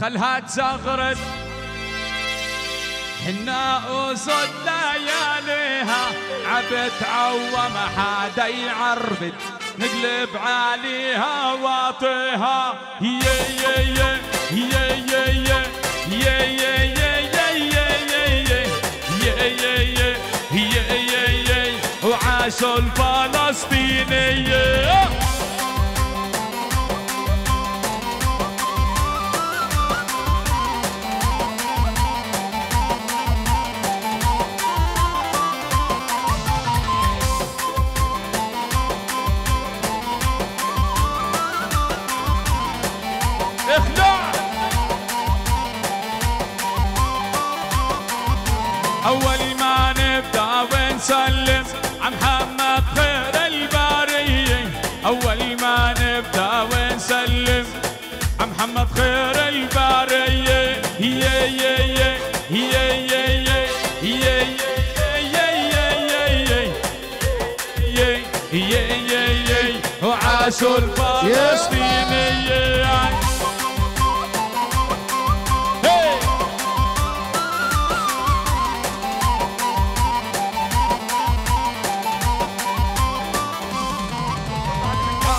خلها تزغرد حنا قصد لياليها عبد عوم حدا يعربد نقلب عليها واطيها. يي يي يي يي يي يي يي sol Palestine yeah. النفس الفلسطينية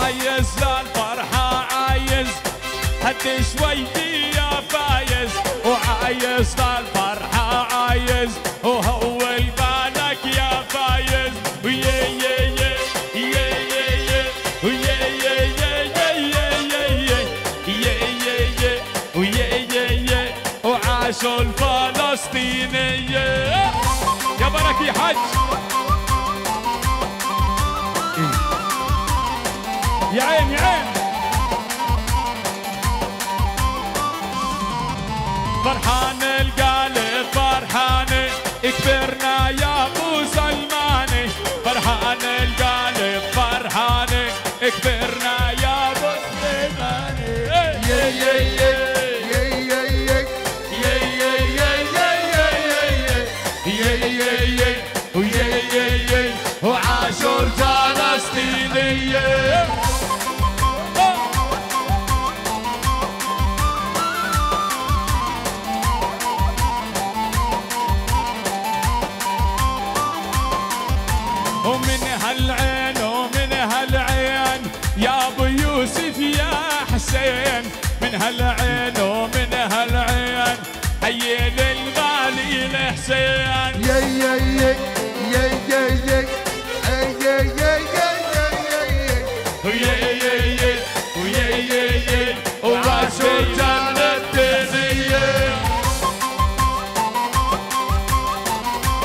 عايز للفرحة عايز هدي شوي يا فايز وعايز هالعين ومن هالعين حي للغالي الحسين يا يا يا يا يا يا يي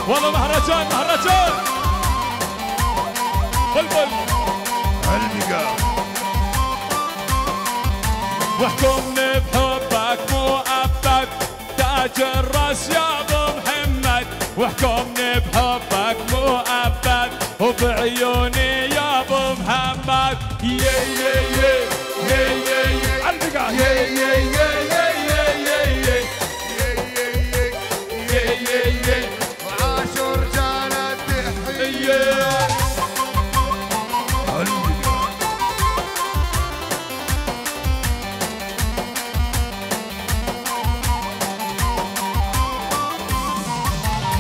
والله مهرجان مهرجان بلبل المقام واحكمني بحبك مو تاج الرأس يا أبو محمد. واحكمني بحبك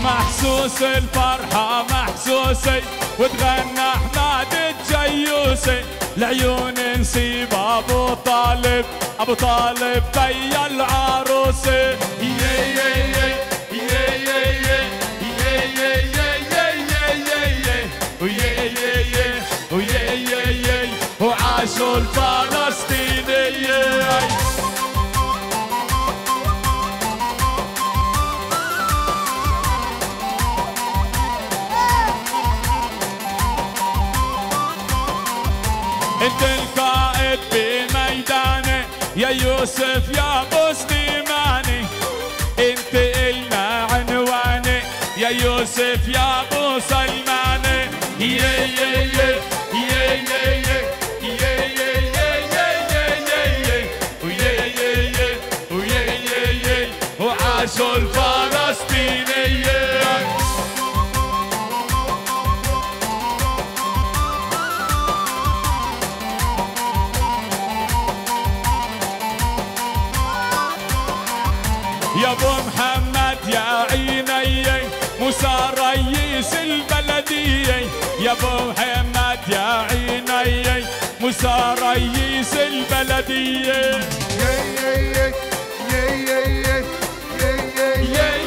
محسوس الفرحة محسوسي. وتغنى أحمد الجيوسي. لعيون نسيب أبو طالب أبو طالب بيا العروسي. وعاشوا الفلسطين بميدانه. يا يوسف يا أبو رئيس البلدية يا ابو محمد يا عيني موسى رئيس البلدية يا يا يا يا يا يا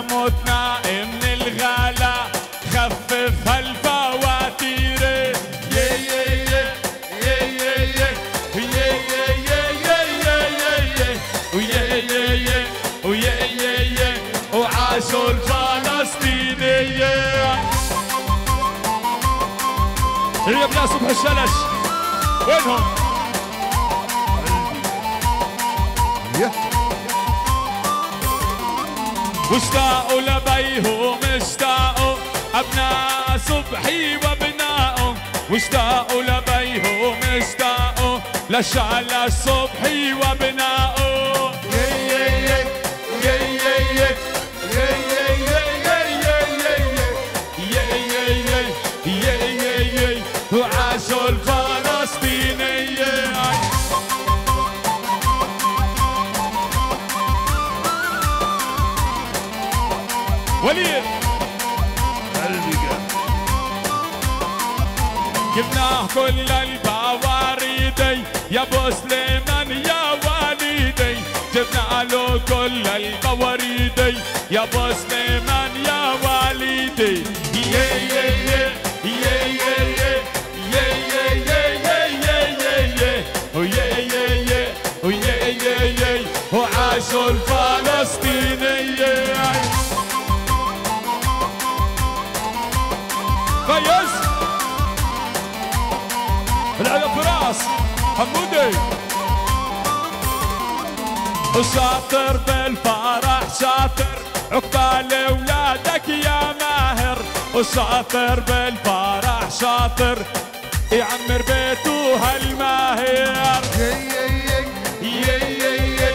متنا من الغلا خفف هالفواتير يا ويا يا يا ويا يا يا وعاشوا الفلسطينية يا ابن صبح الشلش وينهم؟ يا مشتاق لبيه مشتاق. أبناء صبحي وأبناء. مشتاق لبيه مشتاق. لشعل صبحي وأبناء. وليد. جبناه كل البواريدي. يا أبو سليمان يا والدي. جبنا له كل البواريدي. يا أبو سليمان يا والدي. يا يا يا وشاطر بالفرح شاطر عقبال ولادك يا ماهر وشاطر بالفرح شاطر يعمر بيته هالماهر يا يا يا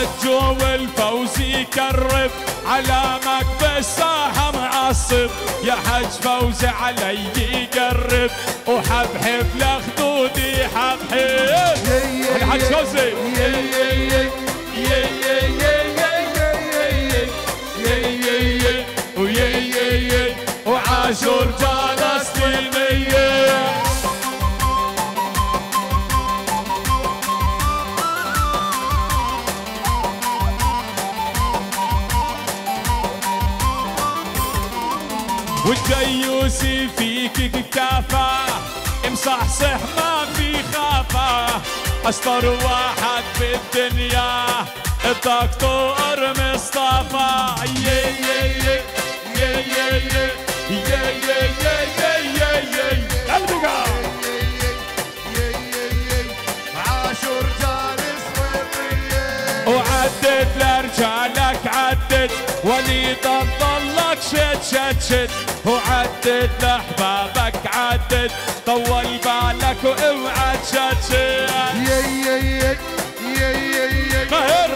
يا حجو والفوز يكرب علامك بالساحة معصب. يا حج فوزي علي يقرب. وحبحب لخدودي حبحب الحج فوزي. مصحصح ما في خافة أشطر واحد بالدنيا الدكتور مصطفى يا يا يا يا يا قلبي قال عاشر جالس وطيه وعدت لرجالك عدت وليد تضلك شد شد شد وعدت لاحبابك جد طول بالك واوعى تشجع يي يي يي يي قهر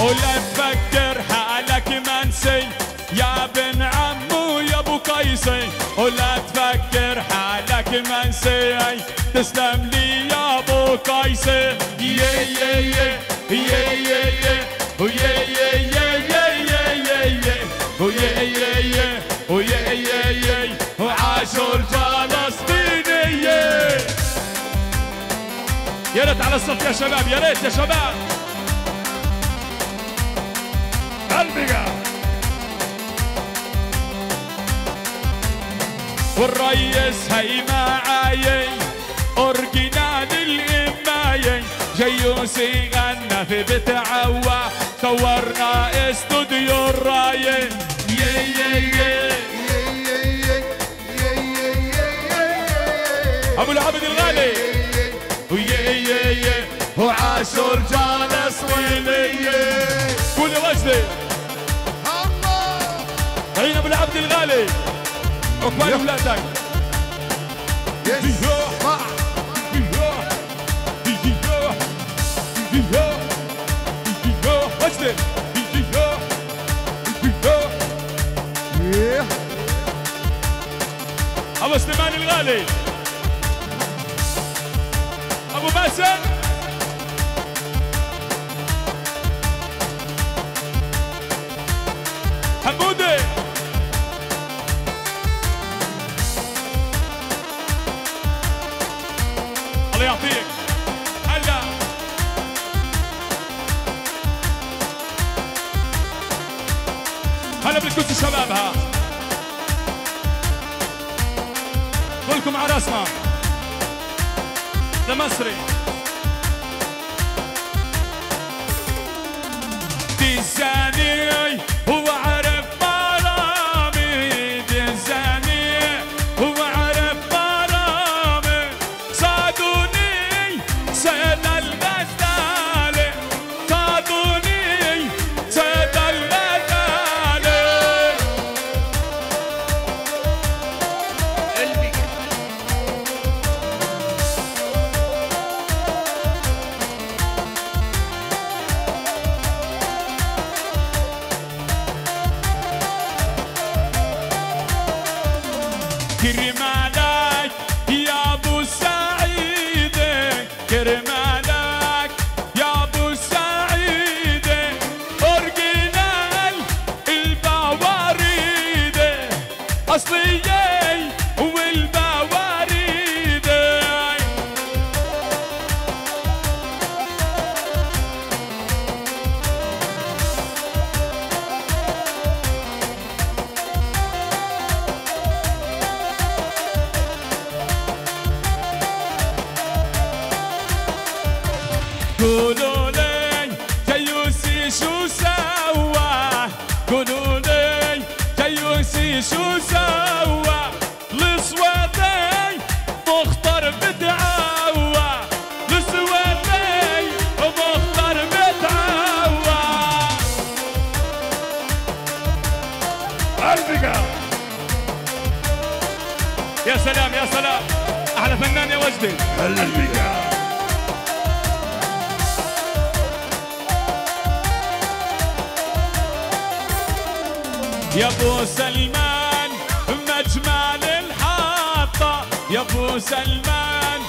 ولا تفكر حالك منسي يا بن عمو يا ابو قيسي ولا تفكر حالك منسي تسلم لي يا ابو قيسي يي يي يي يا ريت على الصوت يا شباب يا ريت يا شباب. قلبي والريس هي معاي اورجنال الاماي جيوسي في بيت عوا صورنا استوديو الراي يي يي يي ابو العبد الغالي ويي يي وعاشور جالس ويلي قول يا وجدي عين ابو العبد الغالي عقبال اولادك سليمان الغالي ابو اصلية فنان يا أبو سلمان مجمال الحاطة يا أبو سلمان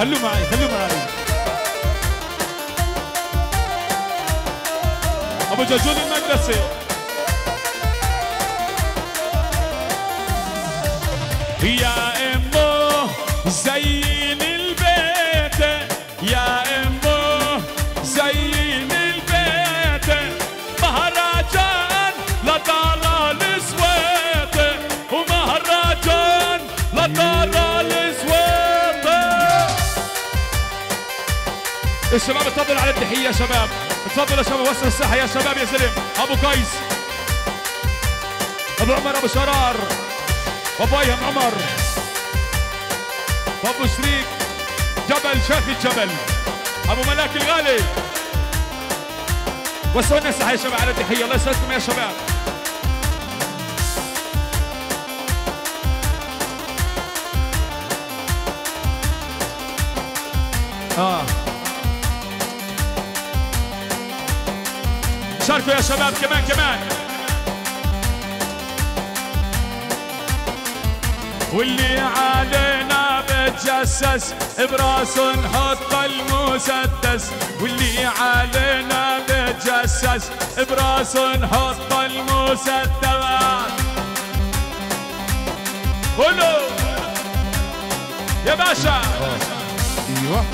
خلوا معي خلوا معي ابو جاجون المقدسي يا الشباب اتفضل على التحية يا شباب. اتفضل يا شباب وسط الساحة يا شباب يا زلم أبو قيس أبو عمر أبو شرار وابو أيهم عمر وابو شريك جبل شيخ الجبل. أبو ملاك الغالي. وسعوا لنا الساحة يا شباب على التحية. الله يسعدكم يا شباب. آه. شاركوا يا شباب كمان كمان. واللي علينا بتجسس براس نحط المسدس. واللي علينا بتجسس براس نحط المسدس. قولوا يا باشا. أيوه.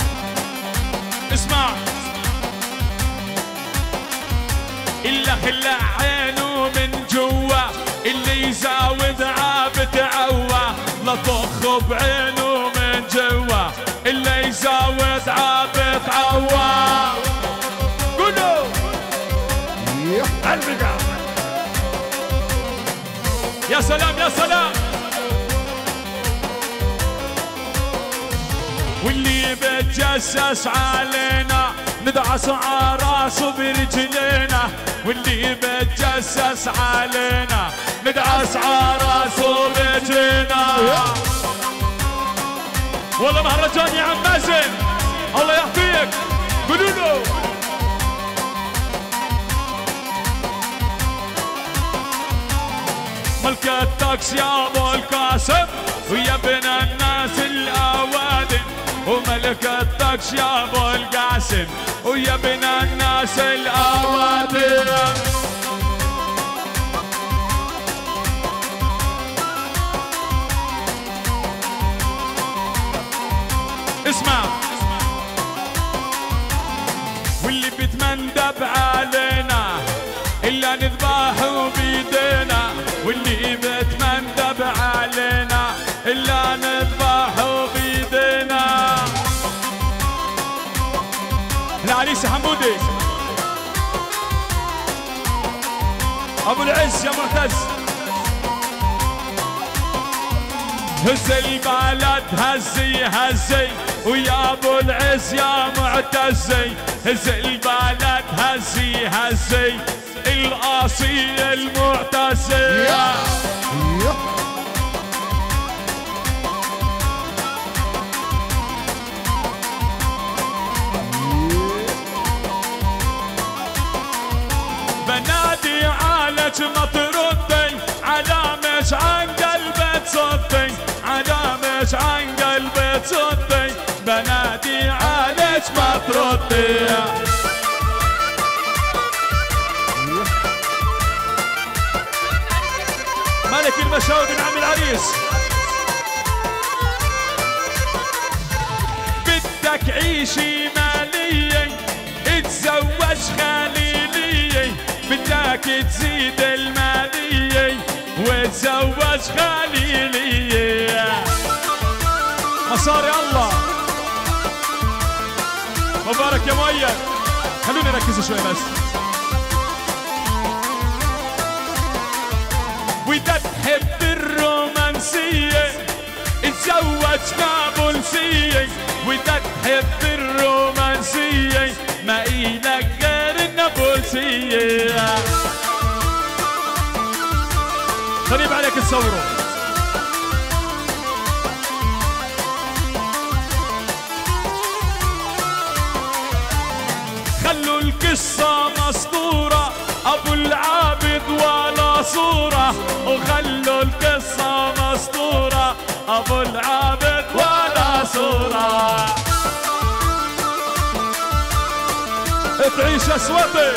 اسمع. إلا خلع عينه من جوا اللي يزاود عابت عوا لطخ بعينه من جوا اللي يزاود عابت عوا قولوا! يا سلام يا سلام. واللي بتجسس علينا ندعس على راسه برجلينا واللي بتجسس علينا ندعس على راسه برجلينا. والله مهرجان يا عم مازن. الله يعطيك قولوا له. ملكة الطقس يا أبو القاسم ويا ابن الناس الأوادم. وملكة الطقس يا أبو القاسم ويا ابن الناس الأوادم. اسمع. واللي بيتمندب علينا إلا نذبحه بيدينا. أبو العز يا معتز هز البلد هزي هزي. ويا أبو العز يا معتزي هز البلد هزي هزي. الأصيل المعتزي عالج ما تردي على مش عن قلبي تصدي على مش عن قلبي تصدي بنادي عالج ما تردي ملك المشاوي بن عم العريس. بدك عيشي مالية اتزوج خليلية بدك تزيد المالية وتزوج خليلية. مصاري الله. مبارك يا مؤيد. خلوني ركز شوي بس. وإذا تحب الرومانسية اتزوج نابلسية وإذا تحب الرومانسية ما إلك النابلسية قريب عليك تصوروا خلوا القصة مسطورة أبو العابد ولا صورة. وخلوا القصة مسطورة أبو العابد ولا صورة. تعيش أسوطي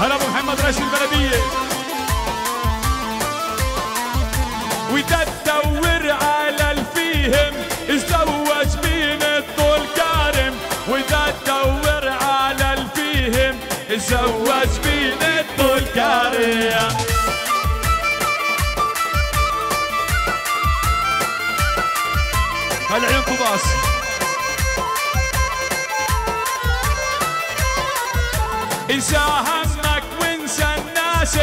هلا أبو محمد راشد البلدية. وإذا تدور على الفيهم ازدوج مين الطول كارم. وإذا تدور على الفيهم ازدوج مين الطول كارم. هالعيون قباص. انسى همك وانسى الناس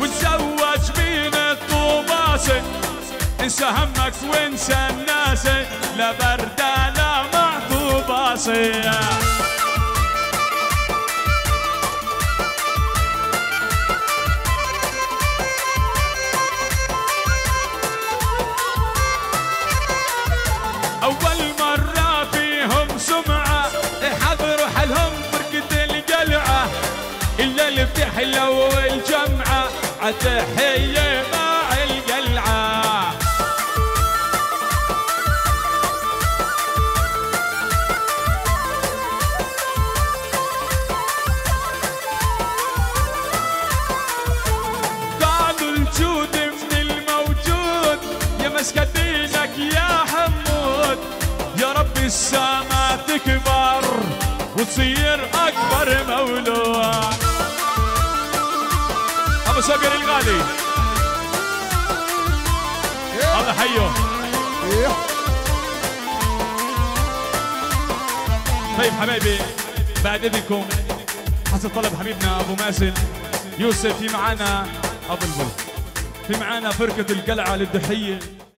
وتزوج بين الطوباس انسى همك وانسى الناس لا بردة لا معطوباس أول إلا اللي بتحلى والجمعة عتحية مع القلعة. قالوا الجود من الموجود مسكت دينك يا حمود. يا رب السما تكبر وتصير أكبر مولود. ابو صقر الغالي الله إيه. طيب حبايبي بعد إذنكم حسب طلب حبيبنا أبو مازن يوسف في معانا أبو البل في معانا فرقة القلعة للضحيه